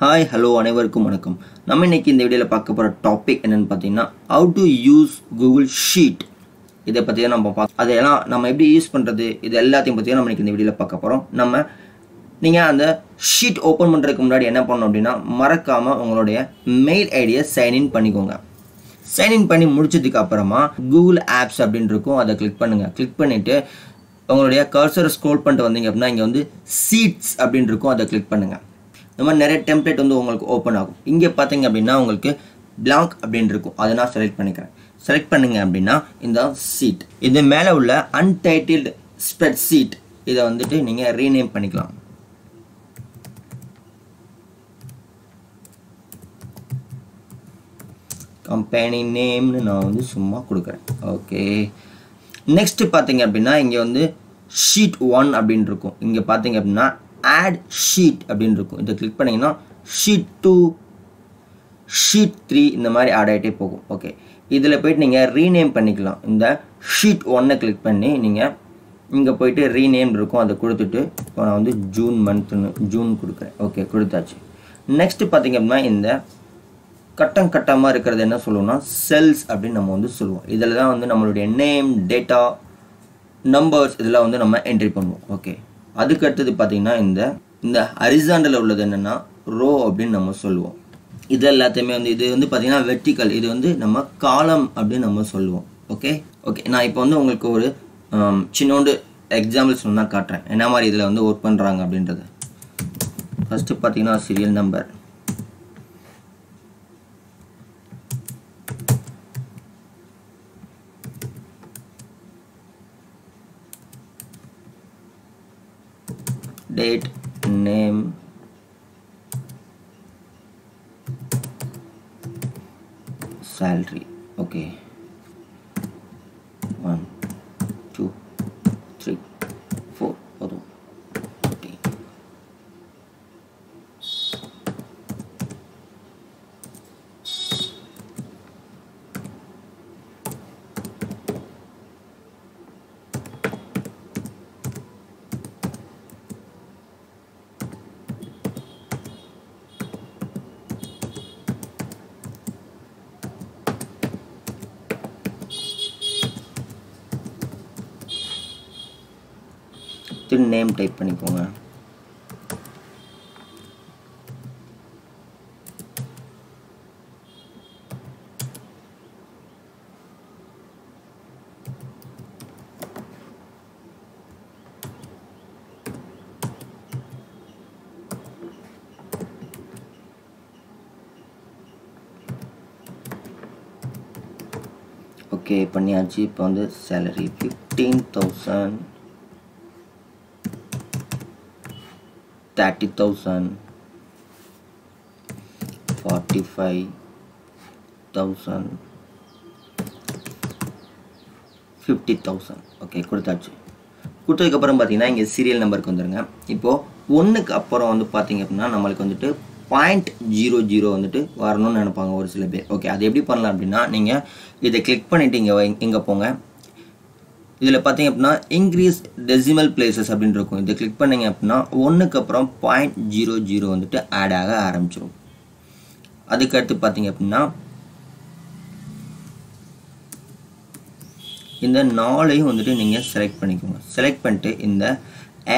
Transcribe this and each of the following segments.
Hi hello அனைவருக்கும் வணக்கம். நம்ம இன்னைக்கு இந்த வீடியோவில் பார்க்க போகிற டாபிக் என்னென்னு பார்த்தீங்கன்னா how to use Google sheet இதை பற்றி தான் நம்ம பார்க்க அதெல்லாம் நம்ம எப்படி யூஸ் பண்ணுறது இது எல்லாத்தையும் பற்றி நம்ம இன்றைக்கி இந்த வீடியோவில் பார்க்க போகிறோம் நம்ம நீங்கள் அந்த ஷீட் ஓப்பன் பண்ணுறதுக்கு முன்னாடி என்ன பண்ணணும் அப்படின்னா மறக்காமல் உங்களுடைய மெயில் ஐடியை சைன்இன் பண்ணிக்கோங்க. சைன்இன் பண்ணி முடிச்சதுக்கு அப்புறமா கூகுள் ஆப்ஸ் அப்படின்னு இருக்கும் அதை கிளிக் பண்ணுங்கள் கிளிக் பண்ணிவிட்டு உங்களுடைய கர்சரை ஸ்க்ரோல் பண்ணிட்டு வந்தீங்க அப்படின்னா இங்கே வந்து சீட்ஸ் அப்படின்னு இருக்கும் அதை கிளிக் பண்ணுங்கள் இந்த மாதிரி நிறைய டெம்ப்ளேட் வந்து உங்களுக்கு ஓப்பன் ஆகும். இங்கே பார்த்தீங்க அப்படின்னா உங்களுக்கு பிளாங்க் அப்படின்னு இருக்கும். அதை நான் செலக்ட் பண்ணிக்கிறேன். செலக்ட் பண்ணுங்க அப்படின்னா இந்த சீட் இது மேலே உள்ள அன்டைட்டில்டு ஸ்ப்ரெட் சீட் இதை வந்துட்டு நீங்கள் ரீநேம் பண்ணிக்கலாம். கம்பெனி நேம்னு நான் வந்து சும்மா கொடுக்குறேன். ஓகே நெக்ஸ்ட்டு பார்த்தீங்க அப்படின்னா இங்கே வந்து ஷீட் ஒன் அப்படின்னு இருக்கும். இங்கே பார்த்தீங்க அப்படின்னா ஆட் ஷீட் அப்படின்னு இருக்கும். இதை கிளிக் பண்ணிங்கன்னா ஷீட் டூ ஷீட் த்ரீ இந்த மாதிரி ஆட் ஆகிட்டே போகும். ஓகே இதில் போயிட்டு நீங்கள் ரீநேம் பண்ணிக்கலாம். இந்த ஷீட் ஒன்னை கிளிக் பண்ணி நீங்கள் இங்கே போயிட்டு ரீநேம் இருக்கும். அதை கொடுத்துட்டு இப்போ நான் வந்து ஜூன் மந்த்னு ஜூன் கொடுக்குறேன். ஓகே கொடுத்தாச்சு. நெக்ஸ்ட்டு பார்த்தீங்க அப்படின்னா இந்த கட்டம் கட்டமாக இருக்கிறது என்ன சொல்லுவோம்னா செல்ஸ் அப்படின்னு நம்ம வந்து சொல்லுவோம். இதில் தான் வந்து நம்மளுடைய நேம் டேட்டா நம்பர்ஸ் இதெல்லாம் வந்து நம்ம என்ட்ரி பண்ணுவோம். ஓகே அதுக்கு அடுத்தது பார்த்தீங்கன்னா இந்த இந்த ஹரிசாண்டலில் உள்ளது என்னென்னா ரோ அப்படின்னு நம்ம சொல்லுவோம். இது எல்லாத்தையுமே வந்து இது வந்து பார்த்தீங்கன்னா வெர்டிக்கல் இது வந்து நம்ம காலம் அப்படின்னு நம்ம சொல்லுவோம். ஓகே ஓகே நான் இப்போ வந்து உங்களுக்கு ஒரு சின்னோண்டு எக்ஸாம்பிள் சொன்னால் காட்டுறேன். என்ன மாதிரி இதில் வந்து ஒர்க் பண்ணுறாங்க அப்படின்றது. ஃபஸ்ட்டு பார்த்தீங்கன்னா serial number date name salary. Okay with name type பண்ணிக்கோங்க. ஓகே பண்ணியாச்சு. இப்போ வந்து salary fifteen thousand thirty thousand forty five thousand fifty thousand okay கொடுத்தாச்சு. கொடுத்ததுக்கப்புறம் பார்த்தீங்கன்னா இங்கே சீரியல் நம்பருக்கு வந்துடுங்க இப்போது ஒன்றுக்கு அப்புறம் வந்து பார்த்தீங்க அப்படின்னா நம்மளுக்கு வந்துட்டு பாயிண்ட் ஜீரோ ஜீரோ வந்துட்டு வரணும்னு நினைப்பாங்க ஒரு சில பேர். ஓகே அது எப்படி பண்ணலாம் அப்படின்னா நீங்கள் இதை கிளிக் பண்ணிவிட்டு இங்கே இங்கே போங்க. இதில் பார்த்தீங்க அப்படின்னா இன்க்ரீஸ் டெசிமல் பிளேசஸ் அப்படின்னு இருக்கும். இதை கிளிக் பண்ணிங்க அப்படின்னா ஒன்றுக்கு அப்புறம் பாயிண்ட் ஜீரோ ஜீரோ வந்துட்டு ஆட் ஆக ஆரம்பிச்சிடும் அதுக்கடுத்து பார்த்தீங்க அப்படின்னா இந்த நாளையும் வந்துட்டு நீங்கள் செலக்ட் பண்ணிக்கோங்க. செலக்ட் பண்ணிட்டு இந்த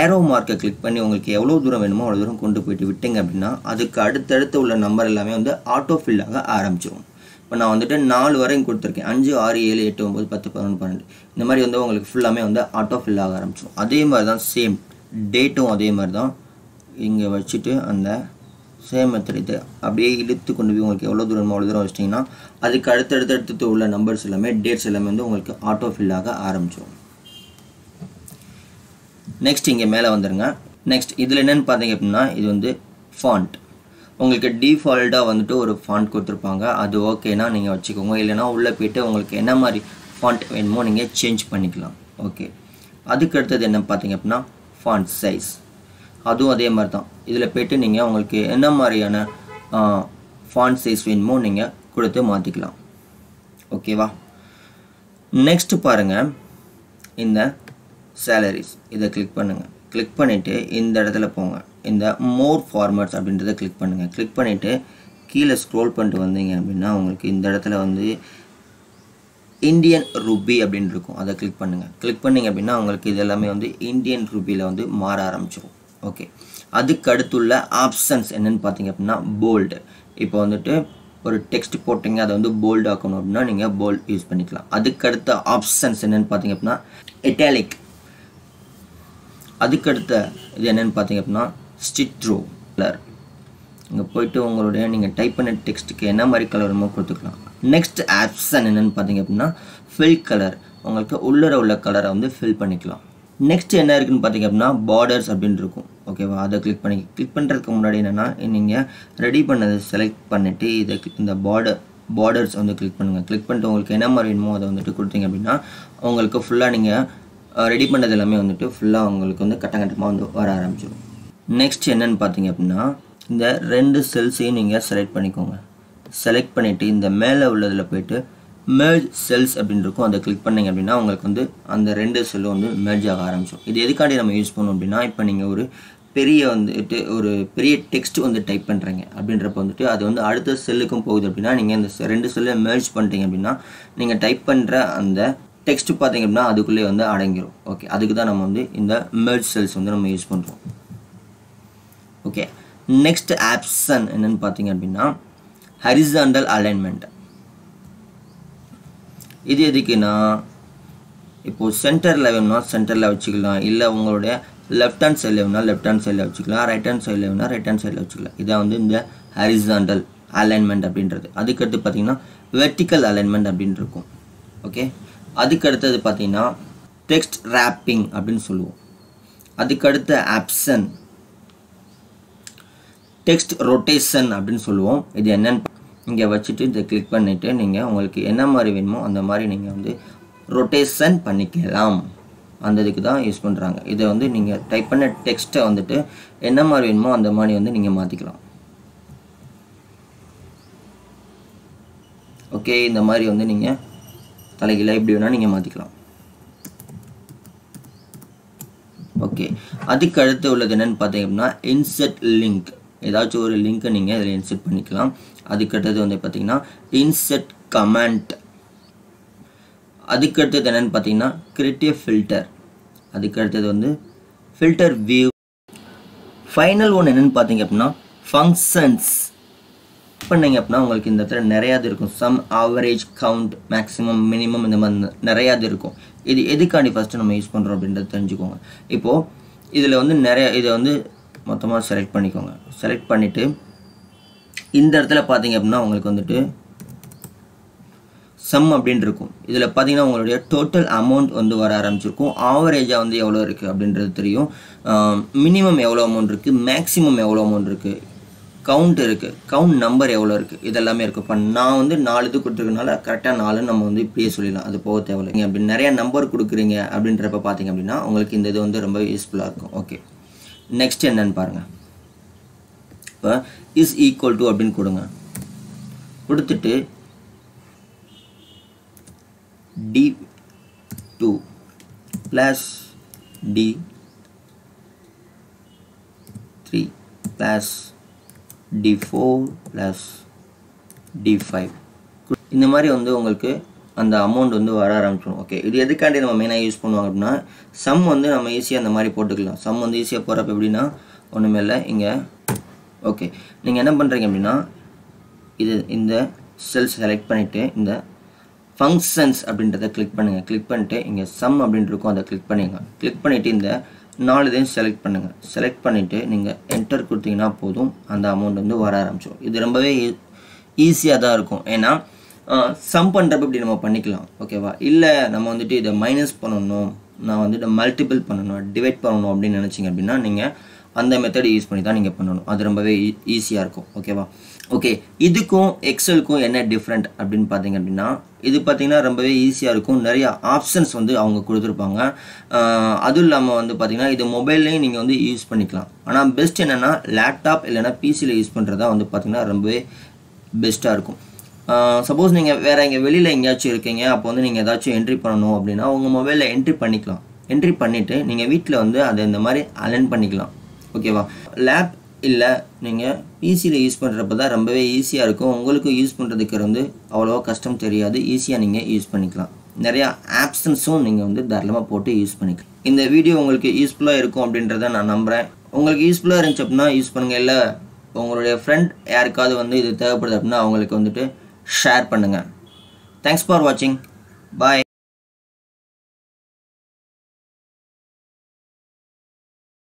ஏரோ மார்க்கை கிளிக் பண்ணி உங்களுக்கு எவ்வளோ தூரம் வேணுமோ அவ்வளோ தூரம் கொண்டு போயிட்டு விட்டீங்க அப்படின்னா அதுக்கு அடுத்தடுத்து உள்ள நம்பர் எல்லாமே வந்து ஆட்டோ ஃபில் ஆக ஆரம்பிச்சிடும் இப்போ நான் வந்துட்டு நாலு வரையும் கொடுத்துருக்கேன். அஞ்சு ஆறு ஏழு எட்டு ஒம்பது பத்து பதினொன்று பன்னெண்டு. இந்த மாதிரி வந்து உங்களுக்கு ஃபுல்லாமே வந்து ஆட்டோ ஃபில் ஆக ஆரம்பிச்சிடும் அதே மாதிரி தான் சேம் டேட்டும் அதே மாதிரி தான் இங்கே வச்சுட்டு அந்த சேம் மெத்தட் இது அப்படியே இழுத்து கொண்டு போய் உங்களுக்கு எவ்வளோ தூரம் அவ்வளோ தூரம் வச்சிட்டிங்கன்னா அதுக்கு அடுத்தடுத்து அடுத்தடுத்து உள்ள நம்பர்ஸ் எல்லாமே டேட்ஸ் எல்லாமே வந்து உங்களுக்கு ஆட்டோ ஃபில் ஆக ஆரம்பிச்சிடும் நெக்ஸ்ட் இங்கே மேலே வந்துடுங்க நெக்ஸ்ட் இதில் என்னென்னு பார்த்தீங்க அப்படின்னா இது வந்து ஃபாண்ட் உங்களுக்கு டீஃபால்ட்டாக வந்துட்டு ஒரு ஃபாண்ட் கொடுத்துருப்பாங்க. அது ஓகேனா நீங்கள் வச்சுக்கோங்க. இல்லைனா உள்ளே போய்ட்டு உங்களுக்கு என்ன மாதிரி ஃபாண்ட் வேணுமோ நீங்கள் சேஞ்ச் பண்ணிக்கலாம். ஓகே அதுக்கு அடுத்தது என்ன பார்த்தீங்க அப்படின்னா ஃபாண்ட் சைஸ் அதுவும் அதே மாதிரி தான். இதில் போயிட்டு நீங்கள் உங்களுக்கு என்ன மாதிரியான ஃபாண்ட் சைஸ் வேணுமோ நீங்கள் கொடுத்து மாற்றிக்கலாம் ஓகேவா நெக்ஸ்ட் பாருங்கள் இந்த சேலரிஸ் இதை கிளிக் பண்ணுங்கள் கிளிக் பண்ணிவிட்டு இந்த இடத்துல போங்க. இந்த மோர் ஃபார்மேட்ஸ் அப்படின்றத கிளிக் பண்ணுங்கள் கிளிக் பண்ணிவிட்டு கீழே ஸ்க்ரோல் பண்ணிட்டு வந்தீங்க அப்படின்னா உங்களுக்கு இந்த இடத்துல வந்து இந்தியன் ருபி அப்படின்னு இருக்கும். அதை கிளிக் பண்ணுங்கள் கிளிக் பண்ணிங்க அப்படின்னா உங்களுக்கு இது எல்லாமே வந்து இந்தியன் ருபியில் வந்து மாற ஆரம்பிச்சிடும் ஓகே அதுக்கு அடுத்துள்ள ஆப்ஷன்ஸ் என்னென்னு பார்த்தீங்க அப்படின்னா போல்டு இப்போ வந்துட்டு ஒரு டெக்ஸ்ட் போட்டிங்க அதை வந்து போல்டு ஆக்கணும் அப்படின்னா நீங்கள் போல்ட் யூஸ் பண்ணிக்கலாம். அதுக்கடுத்த ஆப்ஷன்ஸ் என்னென்னு பார்த்தீங்க அப்படின்னா இட்டாலிக் அதுக்கடுத்த இது என்னென்னு பார்த்தீங்க அப்படின்னா ஸ்டிட்ரோ கலர் இங்கே போயிட்டு உங்களுடைய நீங்கள் டைப் பண்ண டெக்ஸ்ட்டுக்கு என்ன மாதிரி கலர் வேணுமோ கொடுத்துக்கலாம். நெக்ஸ்ட் ஆப்ஷன் என்னென்னு பார்த்தீங்க அப்படின்னா ஃபில் கலர் உங்களுக்கு உள்ளர உள்ள கலரை வந்து ஃபில் பண்ணிக்கலாம். நெக்ஸ்ட் என்ன இருக்குன்னு பார்த்தீங்க அப்படின்னா பார்டர்ஸ் அப்படின்னு இருக்கும். ஓகேவா அதை கிளிக் பண்ணி கிளிக் பண்ணுறதுக்கு முன்னாடி என்னென்னா நீங்கள் ரெடி பண்ணதை செலக்ட் பண்ணிவிட்டு இதை இந்த பார்டர் பார்டர்ஸ் வந்து கிளிக் பண்ணுங்கள் கிளிக் பண்ணிட்டு உங்களுக்கு என்ன மாதிரி வேணுமோ அதை வந்துட்டு கொடுத்தீங்க அப்படின்னா உங்களுக்கு ஃபுல்லாக நீங்கள் ரெடி பண்ணது எல்லாமே வந்துட்டு ஃபுல்லாக உங்களுக்கு வந்து கட்டம் கட்டமாக வந்து வர ஆரம்பிச்சிடும் நெக்ஸ்ட் என்னென்னு பார்த்தீங்க அப்படின்னா இந்த ரெண்டு செல்ஸையும் நீங்கள் செலக்ட் பண்ணிக்கோங்க. செலக்ட் பண்ணிவிட்டு இந்த மேலே உள்ளதில் போயிட்டு merge செல்ஸ் அப்படின்னு இருக்கும் அதை கிளிக் பண்ணிங்க அப்படின்னா உங்களுக்கு வந்து அந்த ரெண்டு செல்லும் வந்து merge ஆக ஆரம்பிச்சிடும் இது எதுக்காண்டி நம்ம யூஸ் பண்ணோம் அப்படின்னா இப்போ நீங்கள் ஒரு பெரிய வந்துட்டு ஒரு பெரிய டெக்ஸ்ட் வந்து டைப் பண்ணுறீங்க அப்படின்றப்ப வந்துட்டு அது வந்து அடுத்த செல்லுக்கும் போகுது அப்படின்னா நீங்கள் இந்த செ- ரெண்டு செல்லை merge பண்ணிட்டீங்க அப்படின்னா நீங்கள் டைப் பண்ணுற அந்த டெக்ஸ்ட் பார்த்தீங்க அப்படின்னா அதுக்குள்ளே வந்து அடங்கிடும் ஓகே அதுக்கு தான் நம்ம வந்து இந்த மெர்ஜ் செல்ஸ் வந்து நம்ம யூஸ் பண்ணுறோம் ஓகே நெக்ஸ்ட் ஆப்ஷன் என்னன்னு பார்த்தீங்க அப்படின்னா ஹரிசாண்டல் அலைன்மெண்ட் இது எதுக்குன்னா இப்போது சென்டரில் வேணும்னா சென்டரில் வச்சுக்கலாம். இல்லை உங்களுடைய லெஃப்ட் ஹேண்ட் சைடில் வேணும்னா லெஃப்ட் ஹேண்ட் சைடில் வச்சுக்கலாம். ரைட் ஹேண்ட் சைடில் வேணும்னா ரைட் ஹேண்ட் சைடில் வச்சுக்கலாம். இதான் வந்து இந்த ஹரிசாண்டல் அலைன்மெண்ட் அப்படின்றது. அதுக்கடுத்து பார்த்தீங்கன்னா வெர்டிக்கல் அலைன்மெண்ட் அப்படின்னு இருக்கும். ஓகே அதுக்கு அடுத்தது பார்த்தீங்கன்னா டெக்ஸ்ட் ரேப்பிங் அப்படின்னு சொல்லுவோம். அதுக்கடுத்த ஆப்ஷன் டெக்ஸ்ட் ரொட்டேஷன் அப்படின்னு சொல்லுவோம். இது என்னன்னு இங்கே வச்சுட்டு இதை கிளிக் பண்ணிவிட்டு நீங்கள் உங்களுக்கு என்ன மாதிரி வேணுமோ அந்த மாதிரி நீங்கள் வந்து ரொட்டேஷன் பண்ணிக்கலாம். அந்த இதுக்கு தான் யூஸ் பண்ணுறாங்க இதை வந்து நீங்கள் டைப் பண்ண டெக்ஸ்ட்டை வந்துட்டு என்ன மாதிரி வேணுமோ அந்த மாதிரி வந்து நீங்கள் மாற்றிக்கலாம் ஓகே இந்த மாதிரி வந்து நீங்கள் தலைகீழாக எப்படி வேணால் நீங்கள் மாற்றிக்கலாம் ஓகே அதுக்கு அடுத்து உள்ளது என்னன்னு பார்த்தீங்க அப்படின்னா இன்செட் லிங்க் ஏதாச்சும் ஒரு லிங்க்கை நீங்கள் இதில் இன்செட் பண்ணிக்கலாம். அதுக்கு அடுத்தது வந்து பார்த்தீங்கன்னா இன்செட் கமெண்ட் அதுக்கு என்னென்னு பார்த்தீங்கன்னா கிரியேட்டிவ் ஃபில்டர் அதுக்கு அடுத்தது வந்து ஃபில்டர் வியூ ஃபைனல் ஒன்று என்னென்னு பார்த்தீங்க அப்படின்னா ஃபங்க்ஷன்ஸ் பண்ணீங்க அப்படின்னா உங்களுக்கு இந்த இடத்துல நிறையாது இருக்கும். Sum average count maximum minimum இந்த மாதிரி நிறையாது இருக்கும். இது எதுக்காண்டி ஃபஸ்ட்டு நம்ம யூஸ் பண்ணுறோம் அப்படின்றத தெரிஞ்சுக்கோங்க. இப்போது இதில் வந்து நிறைய இதை வந்து மொத்தமாக செலக்ட் பண்ணிக்கோங்க. செலக்ட் பண்ணிவிட்டு இந்த இடத்துல பார்த்தீங்க அப்படின்னா உங்களுக்கு வந்துட்டு சம் அப்படின்னு இருக்கும். இதில் பார்த்தீங்கன்னா உங்களுடைய டோட்டல் அமௌண்ட் வந்து வர ஆரம்பிச்சிருக்கும். ஆவரேஜாக வந்து எவ்வளோ இருக்குது அப்படின்றது தெரியும். மினிமம் எவ்வளோ அமௌண்ட் இருக்குது மேக்ஸிமம் எவ்வளோ அமௌண்ட் இருக்குது கவுண்ட் இருக்குது கவுண்ட் நம்பர் எவ்வளோ இருக்குது இதெல்லாமே இருக்குது இப்போ நான் வந்து நாலு இது கொடுத்துருக்கனால கரெக்டாக நாலுன்னு நம்ம வந்து இப்படியே சொல்லிடலாம். அது போக தேவையில்லை. நீங்கள் அப்படி நிறையா நம்பர் கொடுக்குறீங்க அப்படின்றப்ப பார்த்தீங்க அப்படின்னா உங்களுக்கு இந்த இது வந்து ரொம்ப யூஸ்ஃபுல்லாக இருக்கும். ஓகே நெக்ஸ்ட் என்னன்னு பாருங்கள் இப்போ இஸ் ஈக்குவல் டு அப்படின்னு கொடுங்க. கொடுத்துட்டு D two plus D three plus D four plus D five இந்த மாதிரி வந்து உங்களுக்கு அந்த அமௌண்ட் வந்து வர ஆரம்பிச்சிடும். ஓகே இது எதுக்காண்டி நம்ம மெயினாக யூஸ் பண்ணுவாங்க அப்படின்னா சம் வந்து நம்ம ஈஸியாக அந்த மாதிரி போட்டுக்கலாம். சம் வந்து ஈஸியாக போகிறப்ப எப்படின்னா ஒன்றுமே இல்லை இங்கே ஓகே நீங்கள் என்ன பண்ணுறீங்க அப்படின்னா இது இந்த செல் செலக்ட் பண்ணிவிட்டு இந்த ஃபங்க்ஷன்ஸ் அப்படின்றத கிளிக் பண்ணுங்கள் கிளிக் பண்ணிட்டு இங்கே சம் அப்படின்ட்டு இருக்கும் அதை கிளிக் பண்ணிடுங்க. கிளிக் பண்ணிவிட்டு இந்த நாலு இதையும் செலக்ட் பண்ணுங்கள் செலக்ட் பண்ணிவிட்டு நீங்கள் என்டர் கொடுத்தீங்கன்னா போதும். அந்த அமௌண்ட் வந்து வர ஆரம்பிச்சிடும் இது ரொம்பவே e-, ஈஸியாக தான் இருக்கும். ஏன்னா சம் பண்ணுறப்ப இப்படி நம்ம பண்ணிக்கலாம். ஓகேவா இல்லை நம்ம வந்துட்டு இதை மைனஸ் பண்ணணும். நான் வந்துட்டு மல்டிபிள் பண்ணணும். டிவைட் பண்ணணும் அப்படின்னு நினச்சிங்க அப்படின்னா நீங்கள் அந்த மெத்தட் யூஸ் பண்ணி தான் நீங்கள் பண்ணணும். அது ரொம்பவே e-, ஈஸியாக இருக்கும். ஓகேவா ஓகே இதுக்கும் எக்ஸலுக்கும் என்ன டிஃப்ரெண்ட் அப்படின்னு பார்த்தீங்க அப்படின்னா இது பார்த்தீங்கன்னா ரொம்பவே ஈஸியாக இருக்கும். நிறையா ஆப்ஷன்ஸ் வந்து அவங்க கொடுத்துருப்பாங்க. அதுவும் இல்லாமல் வந்து பார்த்தீங்கன்னா இது மொபைல்லையும் நீங்கள் வந்து யூஸ் பண்ணிக்கலாம். ஆனால் பெஸ்ட் என்னென்னா லேப்டாப் இல்லைன்னா பிசியில் யூஸ் பண்ணுறதா வந்து பார்த்தீங்கன்னா ரொம்பவே பெஸ்ட்டாக இருக்கும். சப்போஸ் நீங்கள் வேறு எங்கே வெளியில் எங்கேயாச்சும் இருக்கீங்க அப்போ வந்து நீங்கள் ஏதாச்சும் என்ட்ரி பண்ணணும் அப்படின்னா உங்கள் மொபைலில் என்ட்ரி பண்ணிக்கலாம். என்ட்ரி பண்ணிவிட்டு நீங்கள் வீட்டில் வந்து அதை இந்த மாதிரி அலைன் பண்ணிக்கலாம். ஓகேவா லேப் இல்லை நீங்கள் பிசியில் யூஸ் பண்ணுறப்ப தான் ரொம்பவே ஈஸியாக இருக்கும். உங்களுக்கு யூஸ் பண்ணுறதுக்கு வந்து அவ்வளோவா கஷ்டம் தெரியாது. ஈஸியாக நீங்கள் யூஸ் பண்ணிக்கலாம். நிறையா ஆப்ஷன்ஸும் நீங்கள் வந்து தாராளமாக போட்டு யூஸ் பண்ணிக்கலாம். இந்த வீடியோ உங்களுக்கு யூஸ்ஃபுல்லாக இருக்கும் அப்படின்றத நான் நம்புகிறேன் உங்களுக்கு யூஸ்ஃபுல்லாக இருந்துச்சு அப்படின்னா யூஸ் பண்ணுங்கள் இல்லை உங்களுடைய ஃப்ரெண்ட் யாருக்காவது வந்து இது தேவைப்படுது அப்படின்னா அவங்களுக்கு வந்துட்டு ஷேர் பண்ணுங்கள் தேங்க்ஸ் ஃபார் வாட்சிங் பாய்